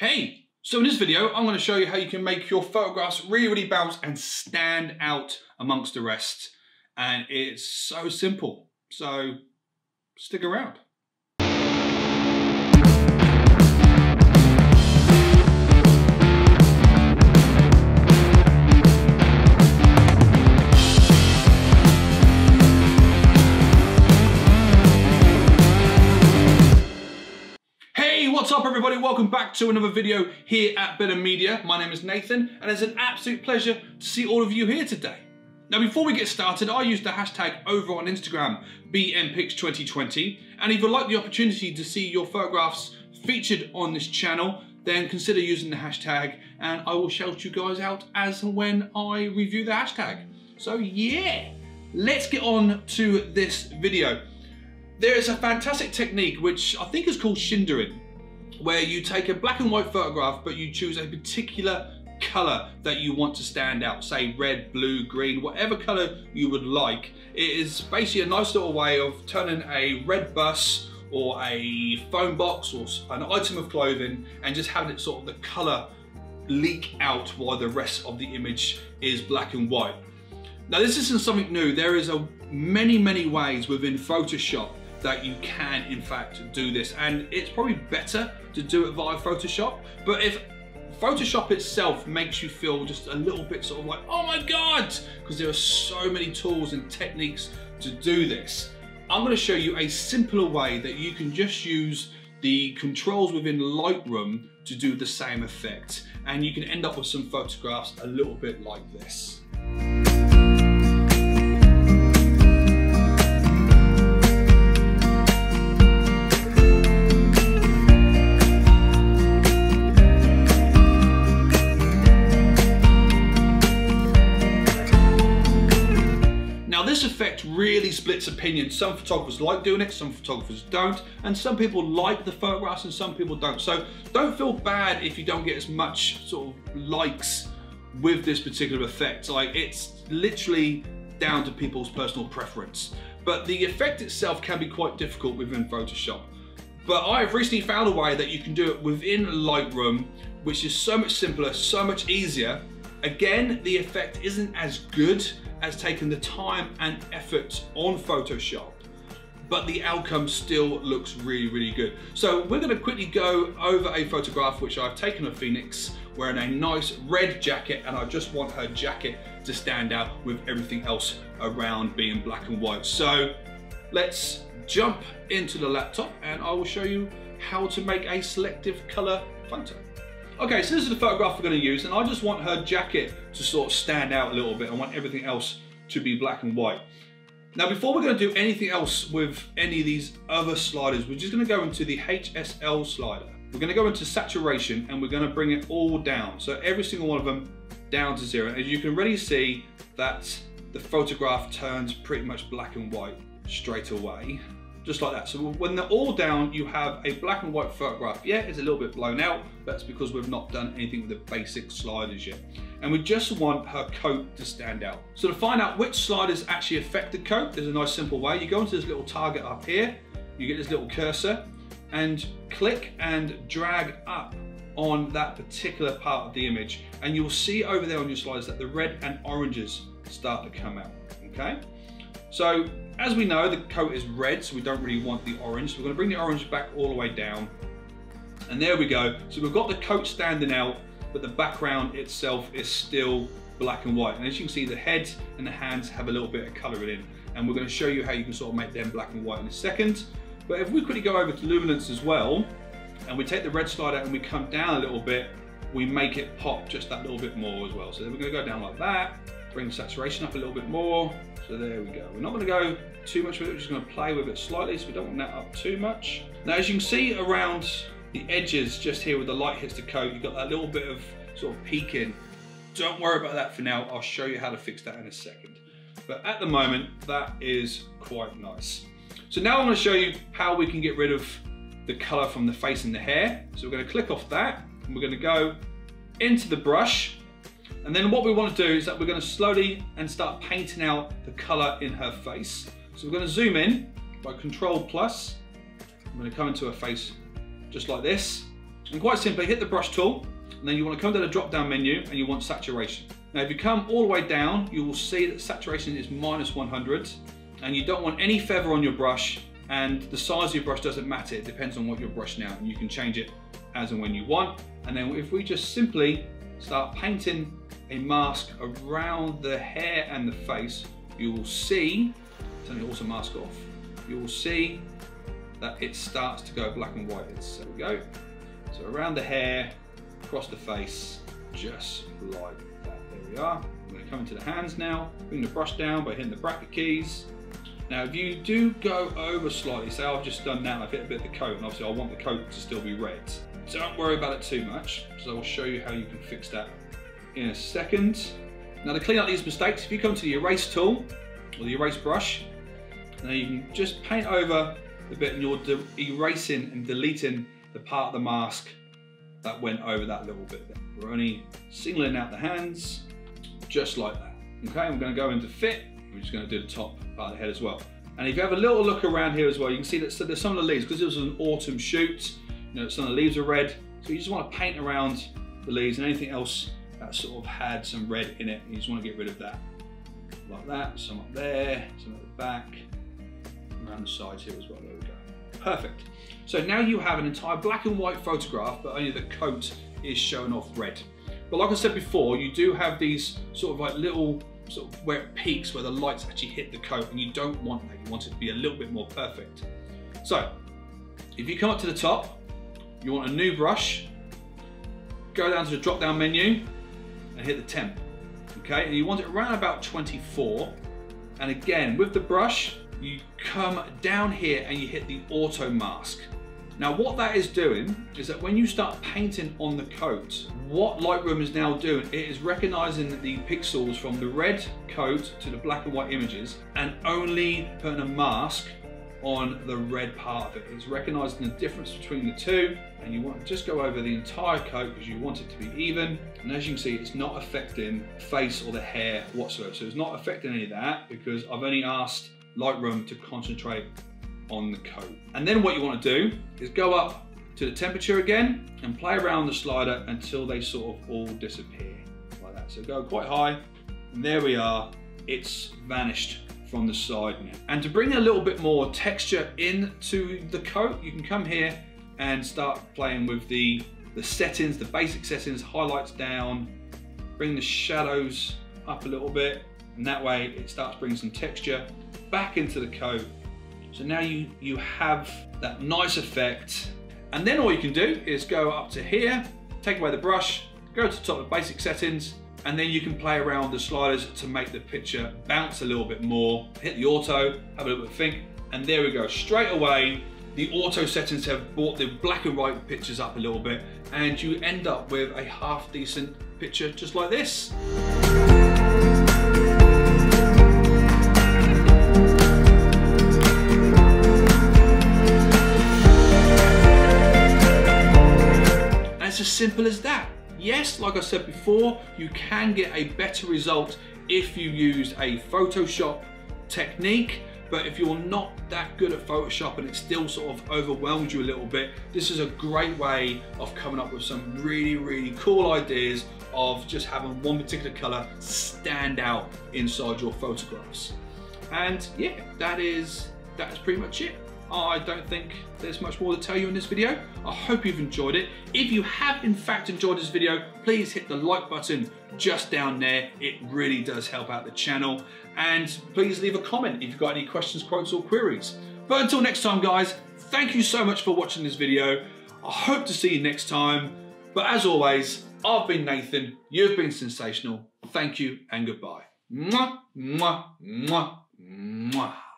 Hey, so in this video, I'm going to show you how you can make your photographs really, really bounce and stand out amongst the rest. And it's so simple. So stick around. To another video here at Benham Media. My name is Nathan and it's an absolute pleasure to see all of you here today. Now before we get started, I use the hashtag over on Instagram, BMPics2020, and if you'd like the opportunity to see your photographs featured on this channel, then consider using the hashtag and I will shout you guys out as and when I review the hashtag. So yeah, let's get on to this video. There is a fantastic technique which I think is called shindering where you take a black and white photograph, but you choose a particular color that you want to stand out, say red, blue, green, whatever color you would like. It is basically a nice little way of turning a red bus or a phone box or an item of clothing and just having it sort of the color leak out while the rest of the image is black and white. Now this isn't something new. There is a many, many ways within Photoshop that you can in fact do this and it's probably better to do it via Photoshop but if Photoshop itself makes you feel just a little bit sort of like oh my god because there are so many tools and techniques to do this I'm going to show you a simpler way that you can just use the controls within Lightroom to do the same effect and you can end up with some photographs a little bit like this. Splits opinion. Some photographers like doing it, some photographers don't, and some people like the photographs and some people don't. So don't feel bad if you don't get as much sort of likes with this particular effect. Like it's literally down to people's personal preference. But the effect itself can be quite difficult within Photoshop. But I've recently found a way that you can do it within Lightroom, which is so much simpler, so much easier. Again, the effect isn't as good has taken the time and effort on Photoshop, but the outcome still looks really, really good. So we're gonna quickly go over a photograph which I've taken of Phoenix wearing a nice red jacket and I just want her jacket to stand out with everything else around being black and white. So let's jump into the laptop and I will show you how to make a selective color photo. Okay, so this is the photograph we're going to use, and I just want her jacket to sort of stand out a little bit. I want everything else to be black and white. Now, before we're going to do anything else with any of these other sliders, we're just going to go into the HSL slider. We're going to go into saturation, and we're going to bring it all down. So every single one of them down to zero. As you can already see that the photograph turns pretty much black and white straight away just like that. So when they're all down, you have a black and white photograph. Yeah, it's a little bit blown out. but That's because we've not done anything with the basic sliders yet. And we just want her coat to stand out. So to find out which sliders actually affect the coat, there's a nice simple way. You go into this little target up here, you get this little cursor, and click and drag up on that particular part of the image. And you'll see over there on your sliders that the red and oranges start to come out, okay? So as we know, the coat is red, so we don't really want the orange. So we're gonna bring the orange back all the way down. And there we go. So we've got the coat standing out, but the background itself is still black and white. And as you can see, the head and the hands have a little bit of color in. And we're gonna show you how you can sort of make them black and white in a second. But if we quickly go over to luminance as well, and we take the red slider and we come down a little bit, we make it pop just that little bit more as well. So then we're gonna go down like that, bring saturation up a little bit more. So there we go. We're not gonna go too much with it, we're just gonna play with it slightly so we don't want that up too much. Now as you can see around the edges just here where the light hits the coat, you've got that little bit of sort of peeking. Don't worry about that for now. I'll show you how to fix that in a second. But at the moment, that is quite nice. So now I'm gonna show you how we can get rid of the color from the face and the hair. So we're gonna click off that and we're gonna go into the brush and then what we want to do is that we're going to slowly and start painting out the color in her face. So we're going to zoom in by Control Plus. I'm going to come into her face just like this. And quite simply, hit the brush tool, and then you want to come to the drop down menu and you want saturation. Now, if you come all the way down, you will see that saturation is minus 100, and you don't want any feather on your brush, and the size of your brush doesn't matter. It depends on what you're brushing out, and you can change it as and when you want. And then if we just simply start painting a mask around the hair and the face, you will see, turn the auto mask off, you will see that it starts to go black and white. So there we go. So around the hair, across the face, just like that. There we are. I'm to come into the hands now, bring the brush down by hitting the bracket keys. Now if you do go over slightly, say I've just done that, I've hit a bit of the coat, and obviously I want the coat to still be red. Don't worry about it too much, because I will show you how you can fix that in a second. Now to clean up these mistakes, if you come to the erase tool, or the erase brush, now you can just paint over the bit and you're erasing and deleting the part of the mask that went over that little bit. We're only singling out the hands, just like that. Okay, I'm gonna go into fit, we're just gonna do the top part of the head as well. And if you have a little look around here as well, you can see that so there's some of the leaves, because this was an autumn shoot, you know, some of the leaves are red, so you just wanna paint around the leaves and anything else that sort of had some red in it, you just wanna get rid of that. Like that, some up there, some at the back, around the sides here as well, there we go. Perfect. So now you have an entire black and white photograph, but only the coat is showing off red. But like I said before, you do have these sort of like little sort of where it peaks, where the lights actually hit the coat, and you don't want that. You want it to be a little bit more perfect. So if you come up to the top, you want a new brush, go down to the drop down menu and hit the temp. Okay, and you want it around about 24. And again, with the brush, you come down here and you hit the auto mask. Now what that is doing is that when you start painting on the coat, what Lightroom is now doing, it is recognizing the pixels from the red coat to the black and white images and only putting a mask on the red part of it. It's recognizing the difference between the two and you want to just go over the entire coat because you want it to be even. And as you can see, it's not affecting the face or the hair whatsoever. So it's not affecting any of that because I've only asked Lightroom to concentrate on the coat. And then what you want to do is go up to the temperature again and play around the slider until they sort of all disappear like that. So go quite high and there we are. It's vanished from the side now. And to bring a little bit more texture into the coat, you can come here and start playing with the, the settings, the basic settings, highlights down, bring the shadows up a little bit, and that way it starts bringing some texture back into the coat. So now you, you have that nice effect. And then all you can do is go up to here, take away the brush, go to the top of basic settings, and then you can play around the sliders to make the picture bounce a little bit more. Hit the auto, have a little bit of think, and there we go. Straight away, the auto settings have brought the black and white pictures up a little bit, and you end up with a half decent picture just like this. as simple as that. Yes, like I said before, you can get a better result if you use a Photoshop technique, but if you're not that good at Photoshop and it still sort of overwhelms you a little bit, this is a great way of coming up with some really, really cool ideas of just having one particular color stand out inside your photographs. And yeah, that is, that is pretty much it. I don't think there's much more to tell you in this video. I hope you've enjoyed it. If you have in fact enjoyed this video, please hit the like button just down there. It really does help out the channel. And please leave a comment if you've got any questions, quotes or queries. But until next time guys, thank you so much for watching this video. I hope to see you next time. But as always, I've been Nathan, you've been sensational. Thank you and goodbye. Mwah, mwah, mwah, mwah.